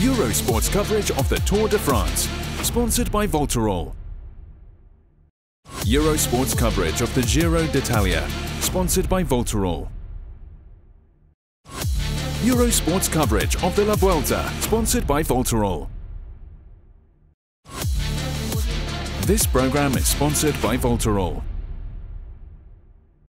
Eurosport's coverage of the Tour de France, sponsored by Voltarol. Eurosport's coverage of the Giro d'Italia, sponsored by Voltarol. Eurosport's coverage of the La Vuelta, sponsored by Voltarol. This program is sponsored by Voltarol.